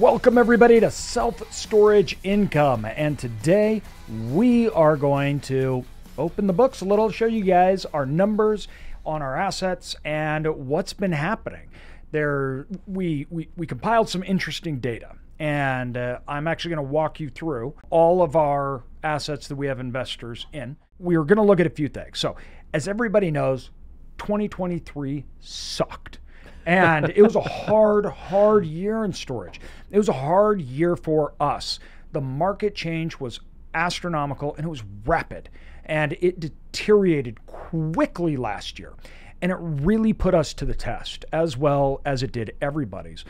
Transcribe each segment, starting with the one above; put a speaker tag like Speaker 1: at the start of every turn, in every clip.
Speaker 1: Welcome, everybody, to Self Storage Income. And today we are going to open the books a little, show you guys our numbers on our assets and what's been happening. There, we, we, we compiled some interesting data, and uh, I'm actually going to walk you through all of our assets that we have investors in. We are going to look at a few things. So, as everybody knows, 2023 sucked. And it was a hard, hard year in storage. It was a hard year for us. The market change was astronomical and it was rapid. And it deteriorated quickly last year. And it really put us to the test, as well as it did everybody's.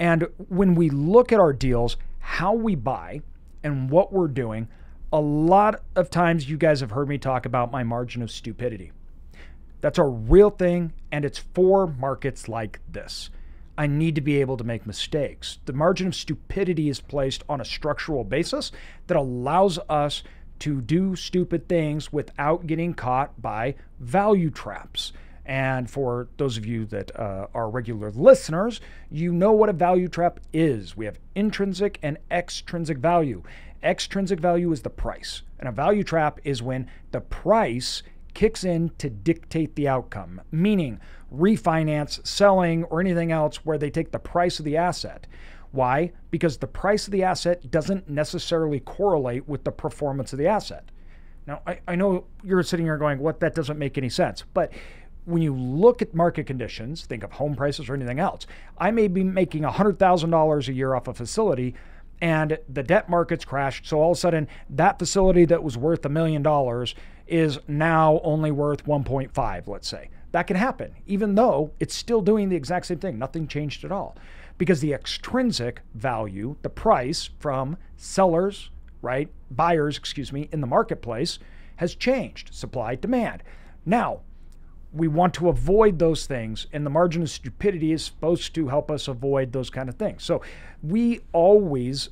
Speaker 1: And when we look at our deals, how we buy and what we're doing, a lot of times you guys have heard me talk about my margin of stupidity. That's a real thing, and it's for markets like this. I need to be able to make mistakes. The margin of stupidity is placed on a structural basis that allows us to do stupid things without getting caught by value traps. And for those of you that uh, are regular listeners, you know what a value trap is. We have intrinsic and extrinsic value. Extrinsic value is the price, and a value trap is when the price kicks in to dictate the outcome, meaning refinance, selling, or anything else where they take the price of the asset. Why? Because the price of the asset doesn't necessarily correlate with the performance of the asset. Now, I, I know you're sitting here going, what? That doesn't make any sense. But when you look at market conditions, think of home prices or anything else, I may be making $100,000 a year off a facility and the debt markets crashed. So all of a sudden, that facility that was worth a million dollars is now only worth 1.5, let's say. That can happen, even though it's still doing the exact same thing. Nothing changed at all. Because the extrinsic value, the price from sellers, right, buyers, excuse me, in the marketplace has changed. Supply, demand. Now, we want to avoid those things, and the margin of stupidity is supposed to help us avoid those kind of things. So we always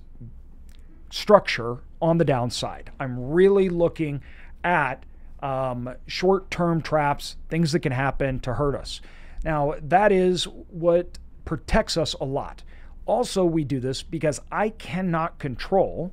Speaker 1: structure on the downside. I'm really looking at um, short term traps, things that can happen to hurt us. Now, that is what protects us a lot. Also, we do this because I cannot control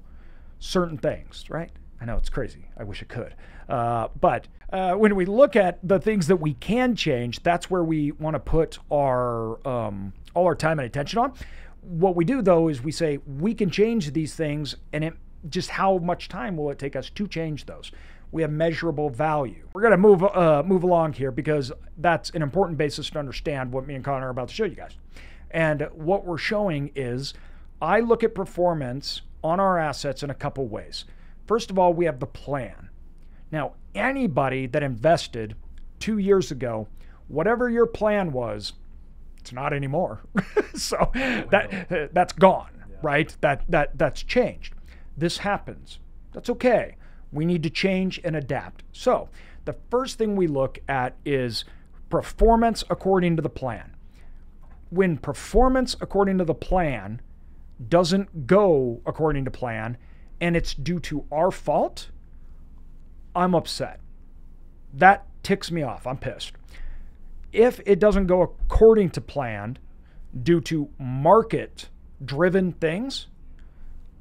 Speaker 1: certain things, right? I know it's crazy. I wish I could. Uh, but uh, when we look at the things that we can change, that's where we want to put our um, all our time and attention on. What we do though is we say we can change these things, and it just how much time will it take us to change those? We have measurable value. We're going to move uh, move along here because that's an important basis to understand what me and Connor are about to show you guys. And what we're showing is I look at performance on our assets in a couple ways. First of all, we have the plan. Now, anybody that invested two years ago, whatever your plan was, it's not anymore. so that that's gone, right? That that that's changed. This happens. That's okay. We need to change and adapt. So, the first thing we look at is performance according to the plan. When performance according to the plan doesn't go according to plan and it's due to our fault, I'm upset. That ticks me off. I'm pissed. If it doesn't go according to plan due to market driven things,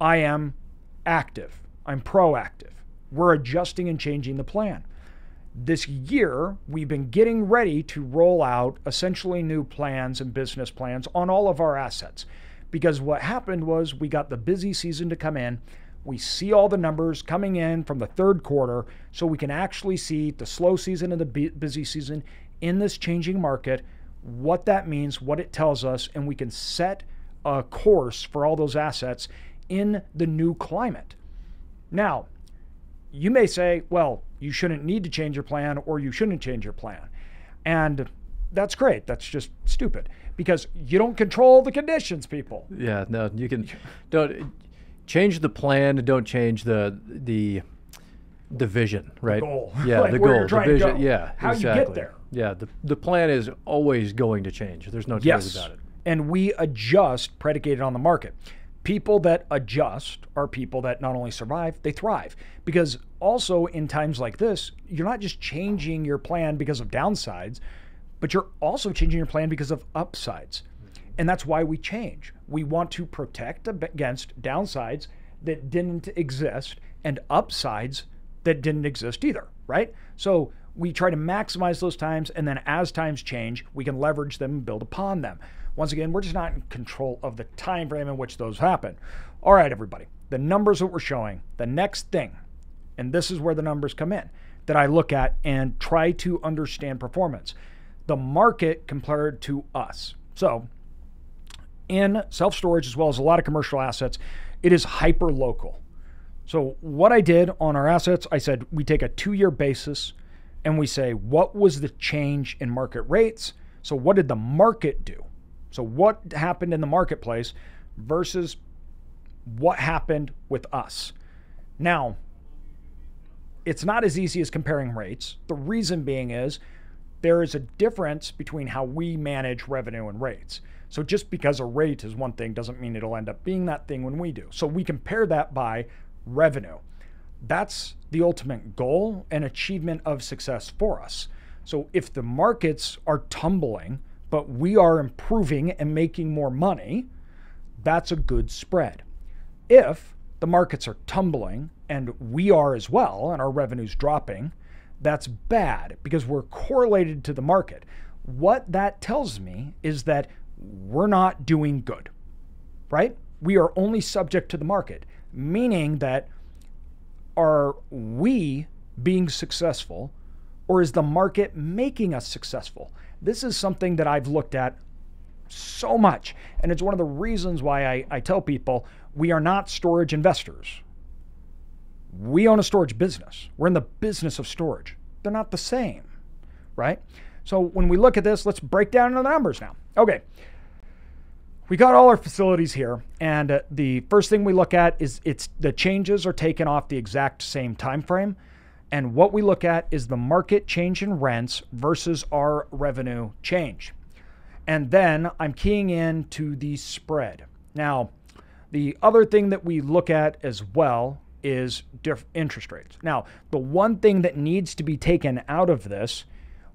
Speaker 1: I am active. I'm proactive. We're adjusting and changing the plan. This year, we've been getting ready to roll out essentially new plans and business plans on all of our assets. Because what happened was we got the busy season to come in we see all the numbers coming in from the third quarter so we can actually see the slow season and the busy season in this changing market, what that means, what it tells us, and we can set a course for all those assets in the new climate. Now, you may say, well, you shouldn't need to change your plan or you shouldn't change your plan. And that's great. That's just stupid because you don't control the conditions, people.
Speaker 2: Yeah, no, you can don't change the plan, don't change the the the vision, right?
Speaker 1: The goal.
Speaker 2: Yeah,
Speaker 1: like
Speaker 2: the goal,
Speaker 1: the
Speaker 2: vision. Yeah,
Speaker 1: how
Speaker 2: exactly.
Speaker 1: you get there.
Speaker 2: Yeah, the the plan is always going to change. There's no yes. about it.
Speaker 1: And we adjust predicated on the market. People that adjust are people that not only survive, they thrive. Because also in times like this, you're not just changing your plan because of downsides, but you're also changing your plan because of upsides. And that's why we change. We want to protect against downsides that didn't exist and upsides that didn't exist either, right? So we try to maximize those times, and then as times change, we can leverage them and build upon them. Once again, we're just not in control of the time frame in which those happen. All right, everybody, the numbers that we're showing, the next thing, and this is where the numbers come in, that I look at and try to understand performance. The market compared to us. So, in self storage, as well as a lot of commercial assets, it is hyper local. So, what I did on our assets, I said we take a two year basis and we say, what was the change in market rates? So, what did the market do? So, what happened in the marketplace versus what happened with us? Now, it's not as easy as comparing rates. The reason being is there is a difference between how we manage revenue and rates. So just because a rate is one thing doesn't mean it'll end up being that thing when we do. So we compare that by revenue. That's the ultimate goal and achievement of success for us. So if the markets are tumbling, but we are improving and making more money, that's a good spread. If the markets are tumbling and we are as well, and our revenue's dropping, that's bad because we're correlated to the market. What that tells me is that we're not doing good, right? We are only subject to the market, meaning that are we being successful or is the market making us successful? This is something that I've looked at so much. And it's one of the reasons why I, I tell people we are not storage investors. We own a storage business. We're in the business of storage. They're not the same, right? So when we look at this, let's break down the numbers now. Okay. We got all our facilities here, and uh, the first thing we look at is it's the changes are taken off the exact same time frame, and what we look at is the market change in rents versus our revenue change. And then I'm keying in to the spread. Now, the other thing that we look at as well is diff- interest rates. Now, the one thing that needs to be taken out of this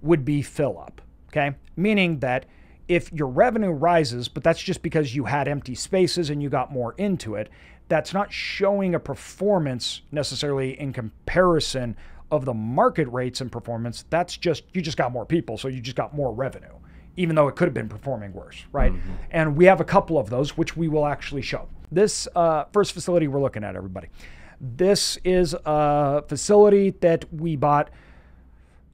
Speaker 1: would be fill up, okay? Meaning that if your revenue rises, but that's just because you had empty spaces and you got more into it, that's not showing a performance necessarily in comparison of the market rates and performance. That's just, you just got more people, so you just got more revenue, even though it could have been performing worse, right? Mm-hmm. And we have a couple of those, which we will actually show. This uh, first facility we're looking at, everybody. This is a facility that we bought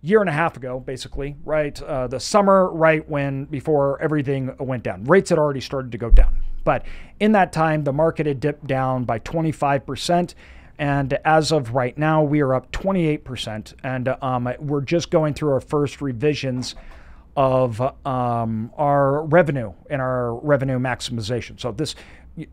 Speaker 1: year and a half ago, basically, right? Uh, the summer, right when before everything went down. Rates had already started to go down. But in that time, the market had dipped down by 25%. And as of right now, we are up 28%. And um, we're just going through our first revisions of um, our revenue and our revenue maximization. So this,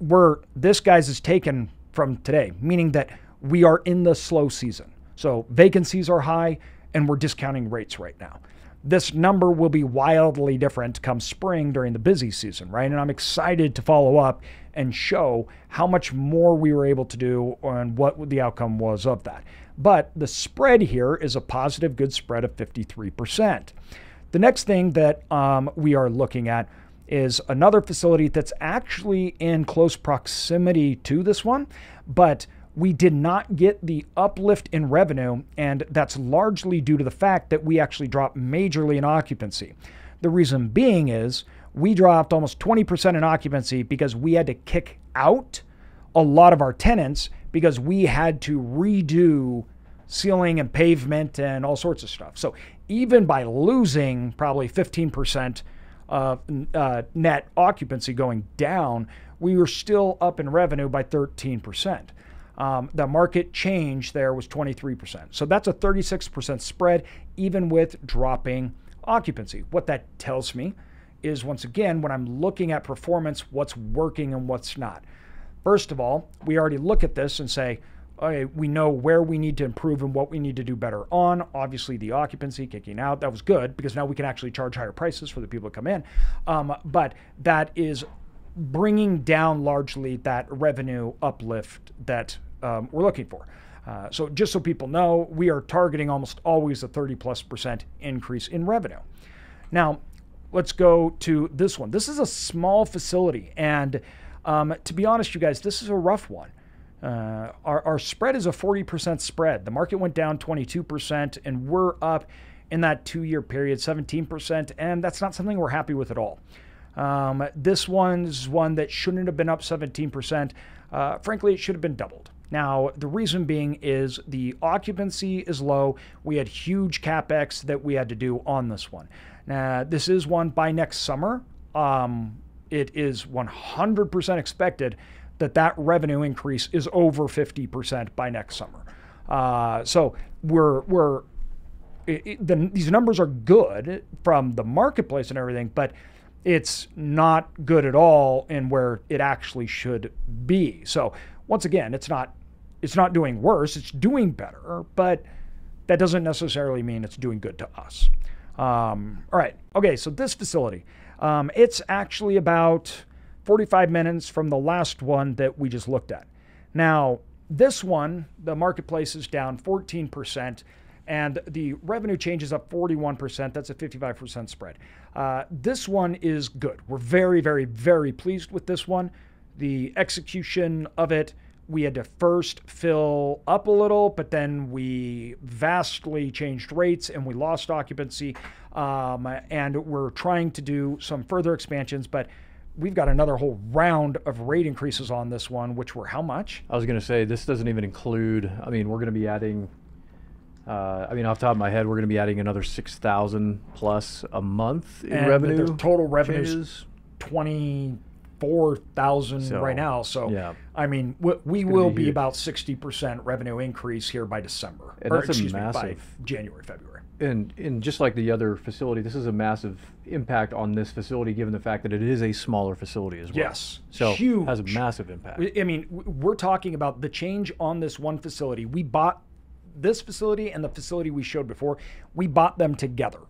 Speaker 1: we're this guys is taken from today, meaning that we are in the slow season. So vacancies are high and we're discounting rates right now. This number will be wildly different come spring during the busy season, right? And I'm excited to follow up and show how much more we were able to do and what the outcome was of that. But the spread here is a positive good spread of 53%. The next thing that um, we are looking at is another facility that's actually in close proximity to this one, but we did not get the uplift in revenue, and that's largely due to the fact that we actually dropped majorly in occupancy. The reason being is we dropped almost 20% in occupancy because we had to kick out a lot of our tenants because we had to redo ceiling and pavement and all sorts of stuff. So even by losing probably 15% of uh, net occupancy going down, we were still up in revenue by 13%. Um, the market change there was 23%. So that's a 36% spread, even with dropping occupancy. What that tells me is once again, when I'm looking at performance, what's working and what's not. First of all, we already look at this and say, okay, we know where we need to improve and what we need to do better on. Obviously, the occupancy kicking out, that was good because now we can actually charge higher prices for the people that come in. Um, but that is bringing down largely that revenue uplift that um, we're looking for. Uh, so just so people know, we are targeting almost always a 30 plus percent increase in revenue. Now, let's go to this one. This is a small facility. And um, to be honest, you guys, this is a rough one. Uh, our, our spread is a 40% spread. The market went down 22%, and we're up in that two year period 17%. And that's not something we're happy with at all. Um, this one's one that shouldn't have been up 17%. Uh, frankly, it should have been doubled. Now, the reason being is the occupancy is low. We had huge capex that we had to do on this one. Now, this is one by next summer. Um, it is 100% expected that that revenue increase is over 50% by next summer. Uh, so we're we're it, it, the, these numbers are good from the marketplace and everything, but it's not good at all in where it actually should be. So once again, it's not it's not doing worse, it's doing better, but that doesn't necessarily mean it's doing good to us. Um, all right, okay, so this facility, um, it's actually about 45 minutes from the last one that we just looked at. Now, this one, the marketplace is down 14% and the revenue changes up 41%. That's a 55% spread. Uh, this one is good. We're very, very, very pleased with this one. The execution of it, we had to first fill up a little, but then we vastly changed rates and we lost occupancy. Um, and we're trying to do some further expansions, but we've got another whole round of rate increases on this one, which were how much?
Speaker 2: I was going to say, this doesn't even include, I mean, we're going to be adding uh, I mean, off the top of my head, we're going to be adding another six thousand plus a month in
Speaker 1: and
Speaker 2: revenue.
Speaker 1: The total revenue is twenty four thousand so, right now. So, yeah. I mean, we, we will be, be about sixty percent revenue increase here by December,
Speaker 2: and or, that's excuse massive,
Speaker 1: me, by January, February.
Speaker 2: And and just like the other facility, this is a massive impact on this facility, given the fact that it is a smaller facility as well.
Speaker 1: Yes,
Speaker 2: so
Speaker 1: huge.
Speaker 2: has a massive impact.
Speaker 1: I mean, we're talking about the change on this one facility. We bought this facility and the facility we showed before, we bought them together.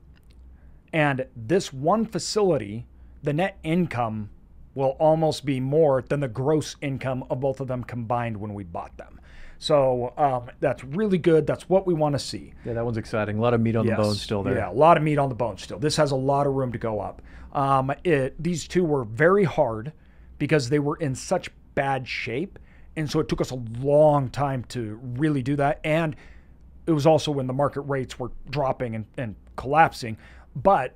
Speaker 1: And this one facility, the net income will almost be more than the gross income of both of them combined when we bought them. So um, that's really good. That's what we want to see.
Speaker 2: Yeah, that one's exciting. A lot of meat on yes. the bone still there.
Speaker 1: Yeah, a lot of meat on the bone still. This has a lot of room to go up. Um, it, these two were very hard because they were in such bad shape. And so it took us a long time to really do that. And it was also when the market rates were dropping and, and collapsing. But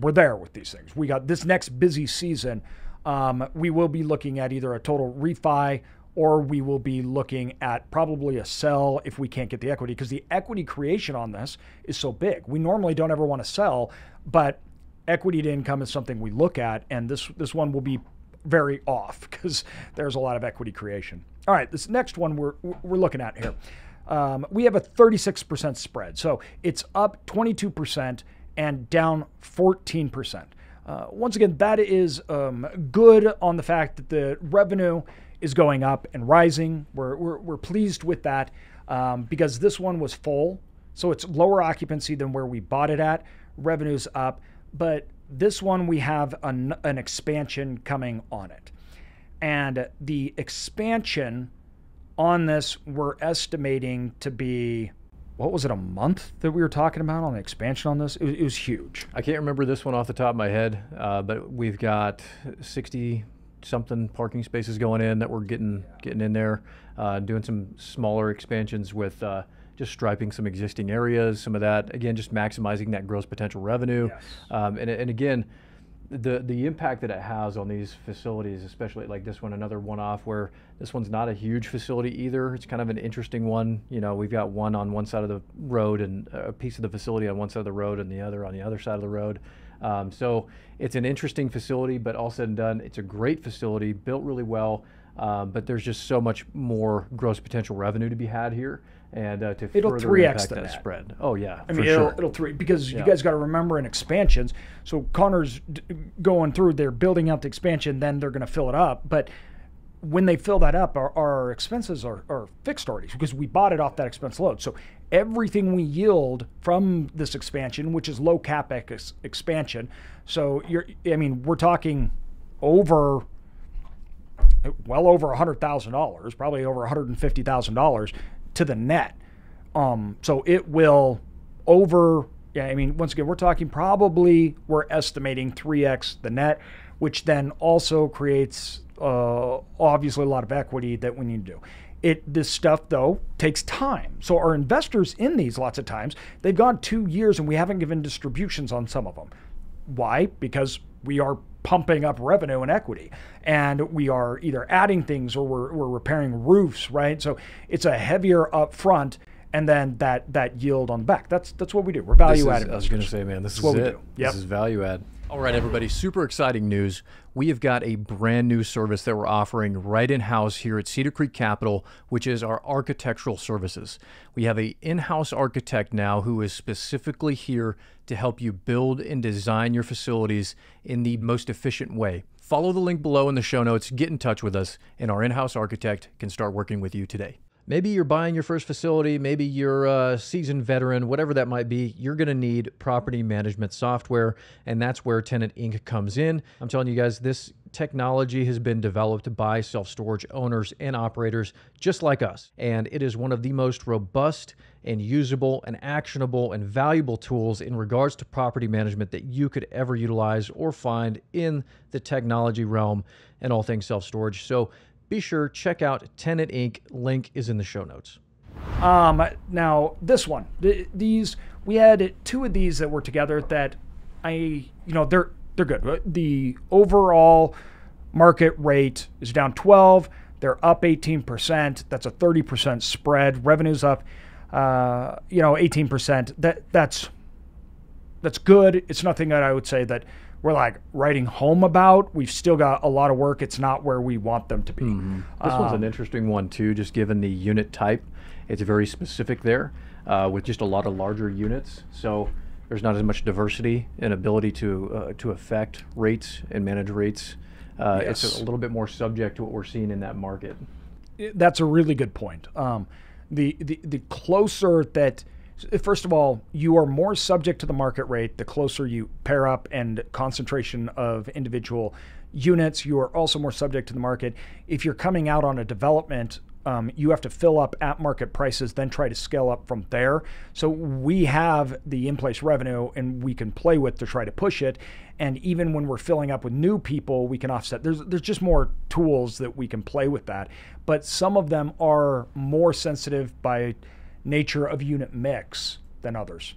Speaker 1: we're there with these things. We got this next busy season. Um, we will be looking at either a total refi or we will be looking at probably a sell if we can't get the equity because the equity creation on this is so big. We normally don't ever want to sell, but equity to income is something we look at, and this this one will be very off because there's a lot of equity creation. All right, this next one we're we're looking at here um, we have a 36% spread. So it's up 22% and down 14%. Uh, once again, that is um, good on the fact that the revenue is going up and rising. We're, we're, we're pleased with that um, because this one was full. So it's lower occupancy than where we bought it at. Revenue's up. But this one, we have an, an expansion coming on it. And the expansion on this, we're estimating to be what was it a month that we were talking about on the expansion on this? It was, it was huge.
Speaker 2: I can't remember this one off the top of my head, uh, but we've got 60 something parking spaces going in that we're getting getting in there, uh, doing some smaller expansions with. Uh, just striping some existing areas, some of that again, just maximizing that gross potential revenue, yes. um, and, and again, the the impact that it has on these facilities, especially like this one, another one-off where this one's not a huge facility either. It's kind of an interesting one. You know, we've got one on one side of the road and a piece of the facility on one side of the road and the other on the other side of the road. Um, so it's an interesting facility, but all said and done, it's a great facility, built really well. Um, but there's just so much more gross potential revenue to be had here and uh, to
Speaker 1: it'll
Speaker 2: further
Speaker 1: 3x
Speaker 2: impact that,
Speaker 1: that,
Speaker 2: spread. Oh yeah,
Speaker 1: I mean it'll, it'll three because yeah. you guys got to remember in expansions. So Connor's d- going through, they're building out the expansion, then they're going to fill it up, but when they fill that up, our, our expenses are, are fixed already because we bought it off that expense load. So everything we yield from this expansion, which is low capex expansion, so you're, I mean, we're talking over well over $100,000, probably over $150,000 to the net. Um, so it will over Yeah, I mean, once again, we're talking probably we're estimating 3x the net, which then also creates uh, obviously a lot of equity that we need to do. It this stuff though takes time. So our investors in these lots of times they've gone two years and we haven't given distributions on some of them. Why? Because we are pumping up revenue and equity. And we are either adding things or we're, we're repairing roofs right? So it's a heavier up front and then that that yield on the back. That's that's what we do. We're value added
Speaker 2: I was going to say man this
Speaker 1: That's
Speaker 2: is
Speaker 1: what we do. Yep.
Speaker 2: this is value add all right everybody super exciting news. We have got a brand new service that we're offering right in house here at Cedar Creek Capital which is our architectural services. We have a in-house architect now who is specifically here to help you build and design your facilities in the most efficient way. Follow the link below in the show notes. Get in touch with us and our in-house architect can start working with you today Maybe you're buying your first facility, maybe you're a seasoned veteran, whatever that might be, you're going to need property management software, and that's where Tenant Inc. comes in. I'm telling you guys, this technology has been developed by self storage owners and operators just like us, and it is one of the most robust and usable and actionable and valuable tools in regards to property management that you could ever utilize or find in the technology realm and all things self storage. So, be sure check out Tenant Inc. Link is in the show notes.
Speaker 1: Um, now this one, th- these we had two of these that were together that I, you know, they're they're good. The overall market rate is down 12. They're up 18%. That's a 30% spread. Revenue's up, uh, you know, 18%. That that's that's good. It's nothing that I would say that we're like writing home about. We've still got a lot of work. It's not where we want them to be.
Speaker 2: This one's an interesting one too, just given the unit type. It's very specific there, uh, with just a lot of larger units. So there's not as much diversity and ability to uh, to affect rates and manage rates. Uh, It's a little bit more subject to what we're seeing in that market.
Speaker 1: that's a really good point. Um, the, the the closer that first of all you are more subject to the market rate, the closer you pair up and concentration of individual units, you are also more subject to the market. If you're coming out on a development. Um, you have to fill up at market prices, then try to scale up from there. So we have the in-place revenue, and we can play with to try to push it. And even when we're filling up with new people, we can offset. There's there's just more tools that we can play with that. But some of them are more sensitive by nature of unit mix than others.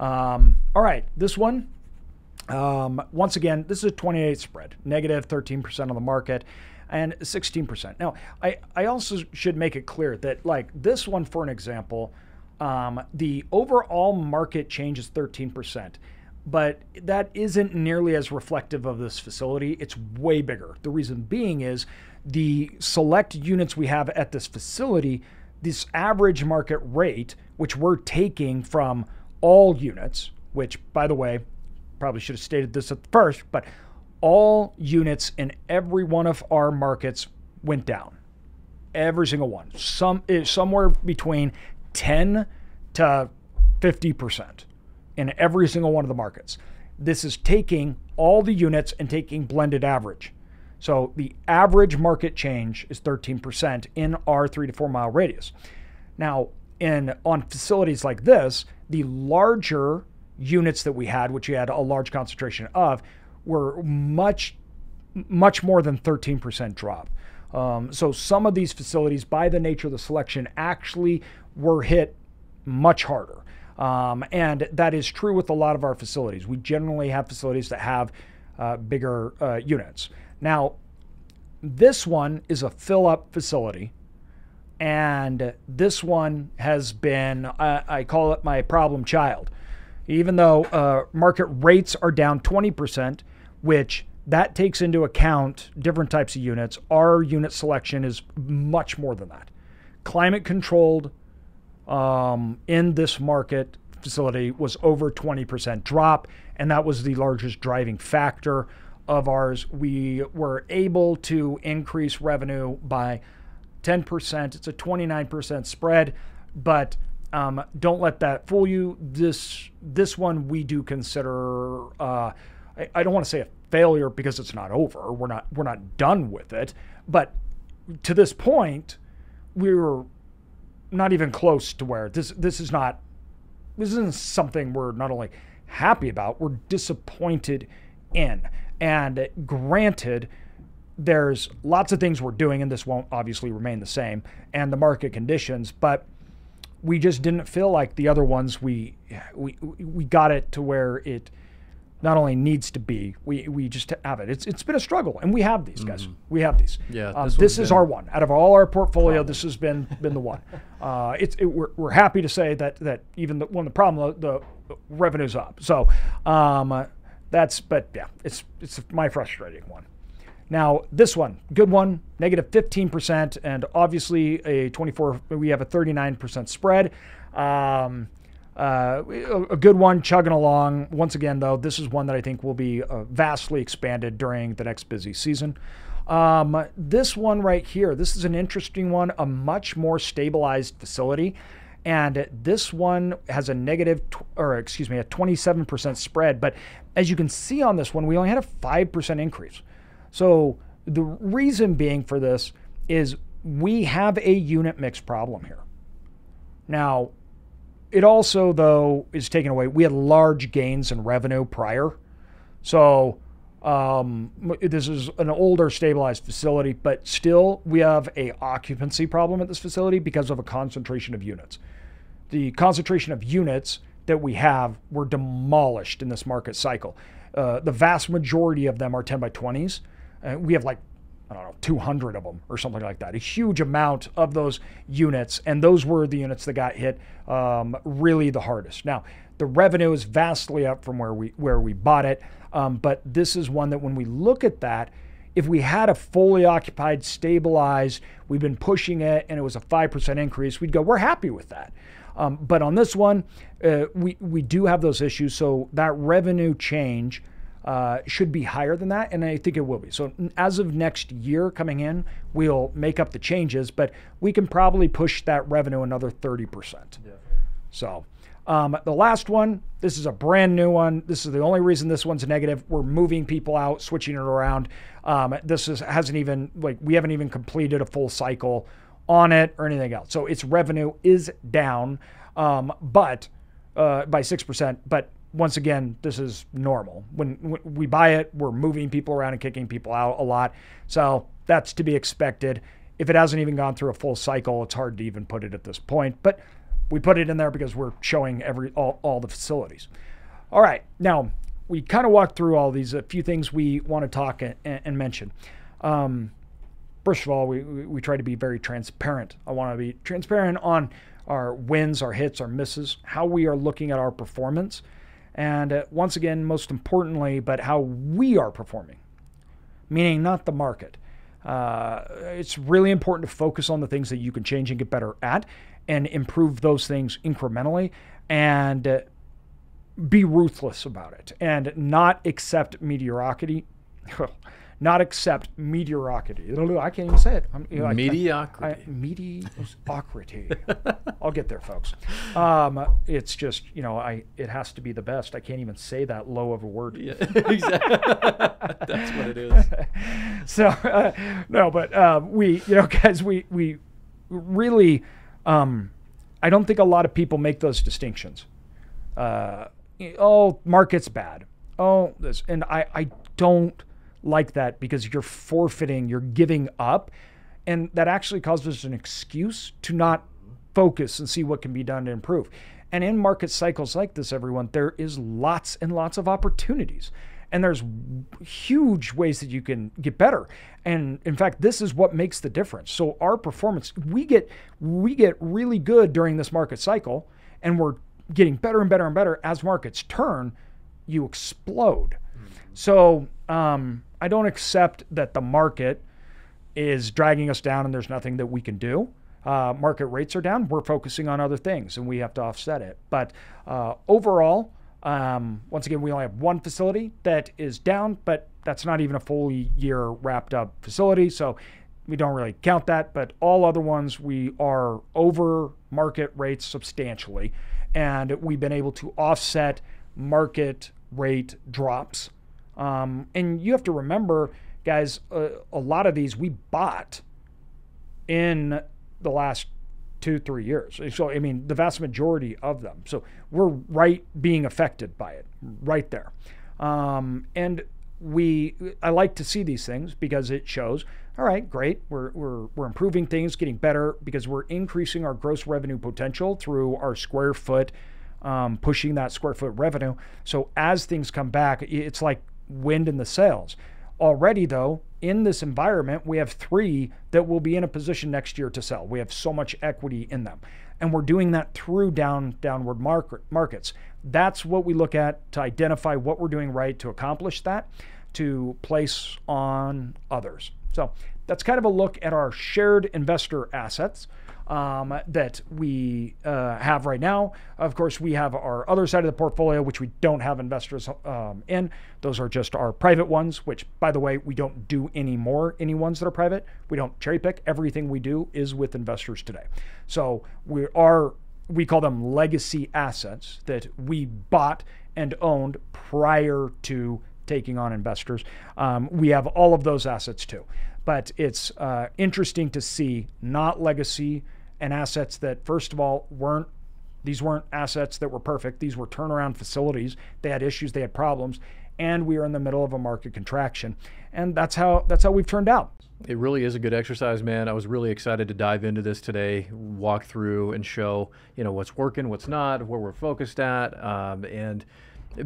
Speaker 1: Um, all right, this one. Um, once again, this is a 28 spread, negative 13% on the market and 16%. Now, I, I also should make it clear that, like this one, for an example, um, the overall market change is 13%, but that isn't nearly as reflective of this facility. It's way bigger. The reason being is the select units we have at this facility, this average market rate, which we're taking from all units, which, by the way, probably should have stated this at first, but all units in every one of our markets went down. Every single one. Some eh, somewhere between 10 to 50% in every single one of the markets. This is taking all the units and taking blended average. So the average market change is 13% in our 3 to 4 mile radius. Now, in on facilities like this, the larger units that we had, which we had a large concentration of, were much, much more than 13% drop. Um, so some of these facilities, by the nature of the selection, actually were hit much harder. Um, and that is true with a lot of our facilities. We generally have facilities that have uh, bigger uh, units. Now, this one is a fill up facility and this one has been I, I call it my problem child. Even though uh, market rates are down 20% which that takes into account different types of units our unit selection is much more than that. Climate controlled um, in this market facility was over 20% drop and that was the largest driving factor of ours we were able to increase revenue by 10%. It's a 29% spread, but um, don't let that fool you. This this one we do consider. Uh, I, I don't want to say a failure because it's not over. We're not we're not done with it, but to this point, we're not even close to where this this is not this isn't something we're not only happy about, we're disappointed in. And granted, there's lots of things we're doing, and this won't obviously remain the same, and the market conditions, but we just didn't feel like the other ones we we we got it to where it not only needs to be, we we just have it. It's it's been a struggle, and we have these guys. We have these.
Speaker 2: Yeah,
Speaker 1: Um,
Speaker 2: this
Speaker 1: this is our one out of all our portfolio. This has been been the one. Uh, it's it, we're, we're happy to say that that even the, one of the problem the, the revenue's up. So um, uh, that's but yeah, it's it's my frustrating one. Now, this one, good one, negative 15%, and obviously a 24, we have a 39% spread. Um, uh, a good one, chugging along. Once again, though, this is one that I think will be uh, vastly expanded during the next busy season. Um, this one right here, this is an interesting one, a much more stabilized facility. And this one has a negative, or excuse me, a 27% spread. But as you can see on this one, we only had a 5% increase. So the reason being for this is we have a unit mix problem here. Now, it also, though, is taken away. We had large gains in revenue prior. So um, this is an older stabilized facility, but still we have a occupancy problem at this facility because of a concentration of units. The concentration of units that we have were demolished in this market cycle. Uh, the vast majority of them are 10 by 20s. Uh, we have like I don't know, 200 of them or something like that. A huge amount of those units, and those were the units that got hit um, really the hardest. Now, the revenue is vastly up from where we where we bought it, um, but this is one that when we look at that, if we had a fully occupied, stabilized, we've been pushing it, and it was a five percent increase, we'd go, we're happy with that. Um, but on this one, uh, we we do have those issues, so that revenue change uh, should be higher than that, and I think it will be. So as of next year coming in, we'll make up the changes, but we can probably push that revenue another 30%. So um, the last one, this is a brand new one. This is the only reason this one's negative. We're moving people out, switching it around. Um, this is hasn't even like we haven't even completed a full cycle on it or anything else. So its revenue is down, um, but uh, by six percent. But once again, this is normal. When, when we buy it, we're moving people around and kicking people out a lot. So that's to be expected. If it hasn't even gone through a full cycle, it's hard to even put it at this point. But we put it in there because we're showing every all, all the facilities. All right, now we kind of walked through all these. A few things we want to talk and, and mention. Um, first of all, we, we, try to be very transparent. I want to be transparent on our wins, our hits, our misses, how we are looking at our performance, and uh, once again, most importantly, but how we are performing, meaning not the market. Uh, it's really important to focus on the things that you can change and get better at and improve those things incrementally and uh, be ruthless about it and not accept mediocrity. not accept mediocrity. I can't even say it. I'm, you know, I- I-
Speaker 2: Mediocrity.
Speaker 1: I, mediocrity. I'll get there, folks. Um, it's just you know, I it has to be the best. I can't even say that low of a word.
Speaker 2: Yeah, exactly. That's what it is.
Speaker 1: So uh, no, but uh, we, you know, guys, we we really, um, I don't think a lot of people make those distinctions. Uh, oh, market's bad. Oh, this, and I I don't like that because you're forfeiting, you're giving up, and that actually causes an excuse to not focus and see what can be done to improve. And in market cycles like this, everyone, there is lots and lots of opportunities. And there's huge ways that you can get better. And in fact, this is what makes the difference. So our performance, we get we get really good during this market cycle, and we're getting better and better and better as markets turn, you explode. So um, I don't accept that the market is dragging us down and there's nothing that we can do. Uh, market rates are down. We're focusing on other things and we have to offset it. But uh, overall, um, once again, we only have one facility that is down, but that's not even a full year wrapped up facility. So we don't really count that. But all other ones, we are over market rates substantially. And we've been able to offset market rate drops. Um, and you have to remember, guys, uh, a lot of these we bought in the last two, three years. So, I mean, the vast majority of them. So, we're right being affected by it right there. Um, and we, I like to see these things because it shows, all right, great, we're, we're, we're improving things, getting better because we're increasing our gross revenue potential through our square foot, um, pushing that square foot revenue. So, as things come back, it's like wind in the sails. Already, though, in this environment, we have three that will be in a position next year to sell. We have so much equity in them. And we're doing that through down downward market, markets. That's what we look at to identify what we're doing right to accomplish that, to place on others. So that's kind of a look at our shared investor assets um, that we uh, have right now. Of course, we have our other side of the portfolio, which we don't have investors um, in. Those are just our private ones, which, by the way, we don't do anymore. Any ones that are private, we don't cherry pick. Everything we do is with investors today. So we are we call them legacy assets that we bought and owned prior to taking on investors. Um, we have all of those assets too. But it's uh, interesting to see not legacy and assets that, first of all, weren't these weren't assets that were perfect. These were turnaround facilities. They had issues, they had problems, and we are in the middle of a market contraction. And that's how that's how we've turned out.
Speaker 2: It really is a good exercise, man. I was really excited to dive into this today, walk through and show, you know, what's working, what's not, where we're focused at, um, and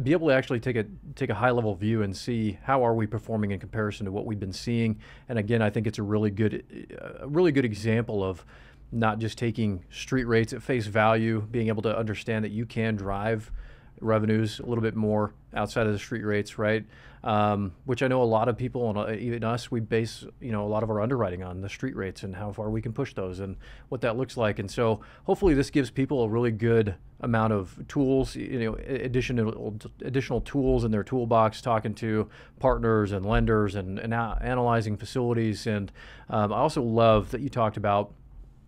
Speaker 2: be able to actually take a take a high level view and see how are we performing in comparison to what we've been seeing. And again, I think it's a really good a really good example of not just taking street rates at face value, being able to understand that you can drive revenues a little bit more outside of the street rates, right? Um, which I know a lot of people and uh, even us, we base you know a lot of our underwriting on the street rates and how far we can push those and what that looks like. And so hopefully this gives people a really good amount of tools, you know, additional additional tools in their toolbox, talking to partners and lenders and, and analyzing facilities. And um, I also love that you talked about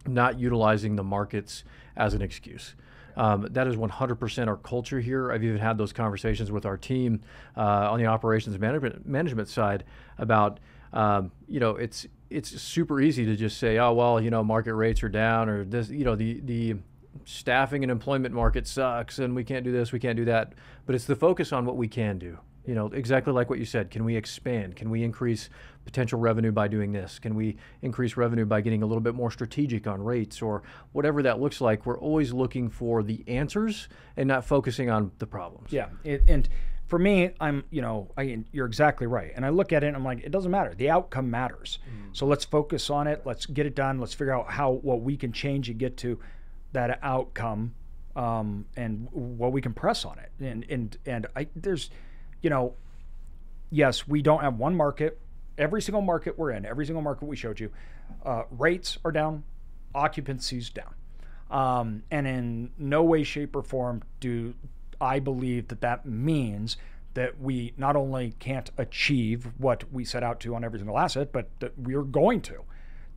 Speaker 2: not utilizing the markets as an excuse. Um, that is 100% our culture here. I've even had those conversations with our team uh, on the operations management management side about um, you know it's it's super easy to just say oh well you know market rates are down or this you know the the staffing and employment market sucks and we can't do this we can't do that but it's the focus on what we can do you know exactly like what you said can we expand? Can we increase potential revenue by doing this? Can we increase revenue by getting a little bit more strategic on rates or whatever that looks like? We're always looking for the answers and not focusing on the problems.
Speaker 1: Yeah it, and for me i'm you know I, you're exactly right. And i look at it and i'm like it doesn't matter. The outcome matters. Mm. so let's focus on it. Let's get it done. Let's figure out how what we can change and get to that outcome um, and what we can press on it. And and and i there's you know, yes, we don't have one market. Every single market we're in, every single market we showed you, uh, rates are down, occupancy's down. Um, and in no way, shape, or form do I believe that that means that we not only can't achieve what we set out to on every single asset, but that we're going to.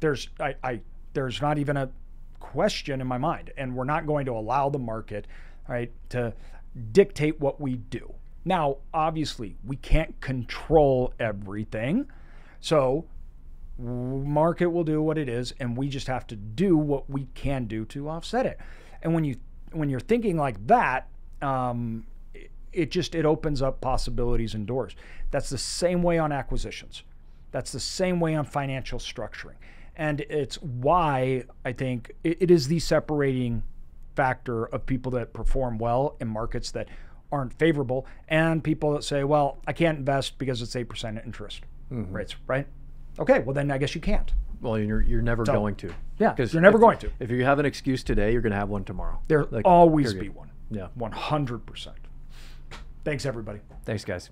Speaker 1: There's I, I there's not even a question in my mind, and we're not going to allow the market, right, to dictate what we do. Now, obviously, we can't control everything. So, market will do what it is and we just have to do what we can do to offset it. And when you when you're thinking like that, um, it, just it opens up possibilities and doors. That's the same way on acquisitions. That's the same way on financial structuring. And it's why I think it, it is the separating factor of people that perform well in markets that aren't favorable, and people that say, well, I can't invest because it's 8% interest mm-hmm. rates, right? Okay, well, then I guess you can't.
Speaker 2: Well, you're, you're never so, going to.
Speaker 1: Yeah, because you're never
Speaker 2: if,
Speaker 1: going to.
Speaker 2: If you have an excuse today, you're going to have one tomorrow.
Speaker 1: There like, always period. be one.
Speaker 2: Yeah.
Speaker 1: 100%. Thanks, everybody.
Speaker 2: Thanks, guys.